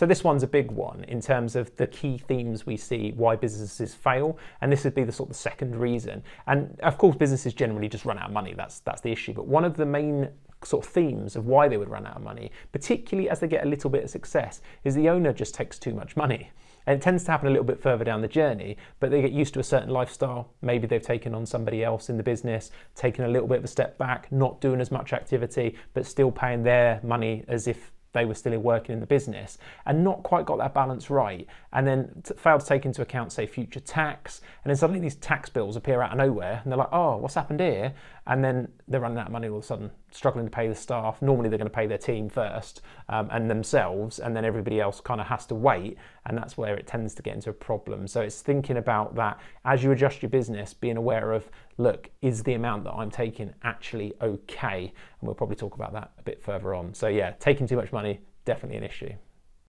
So this one's a big one in terms of the key themes we see why businesses fail, and this would be the sort of second reason. And of course, businesses generally just run out of money. That's that's the issue. But one of the main sort of themes of why they would run out of money, particularly as they get a little bit of success, is the owner just takes too much money. And it tends to happen a little bit further down the journey, but they get used to a certain lifestyle. Maybe they've taken on somebody else in the business, taken a little bit of a step back, not doing as much activity, but still paying their money as if they were still working in the business and not quite got that balance right. And then failed to take into account say future tax. And then suddenly these tax bills appear out of nowhere and they're like oh what's happened here? And then they're running out of money all of a sudden struggling to pay the staff. Normally they're going to pay their team first um, and themselves and then everybody else kind of has to wait. And that's where it tends to get into a problem. So it's thinking about that as you adjust your business being aware of look is the amount that i'm taking actually okay? And we'll probably talk about that a bit further on. So yeah taking too much money definitely an issue